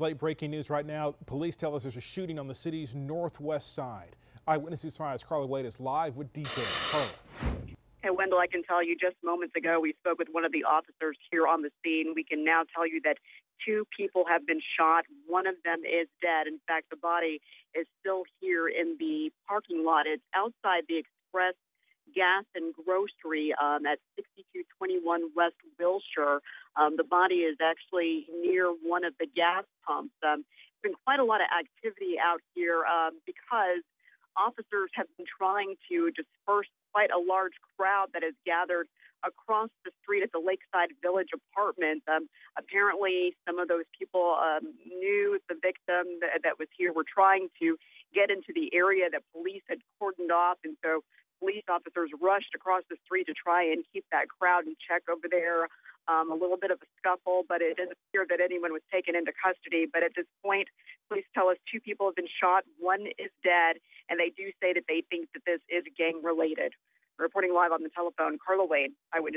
Late breaking news right now. Police tell us there's a shooting on the city's northwest side. Eyewitness News 5's Carla Wade is live with details. Carla. Hey, Wendell, I can tell you just moments ago we spoke with one of the officers here on the scene. We can now tell you that two people have been shot. One of them is dead. In fact, the body is still here in the parking lot. It's outside the Express Gas and Grocery um, at 6221 West Wilshire. Um, the body is actually near one of the gas pumps. Um, there's been quite a lot of activity out here um, because officers have been trying to disperse quite a large crowd that has gathered across the street at the Lakeside Village apartment. Um, apparently, some of those people um, knew the victim that, that was here, were trying to get into the area that police had cordoned off, and so police officers rushed across the street to try and keep that crowd in check over there. Um, a little bit of a scuffle, but it doesn't appear that anyone was taken into custody. But at this point, police tell us two people have been shot, one is dead, and they do say that they think that this is gang related. Reporting live on the telephone, Carla Wade, Eyewitness.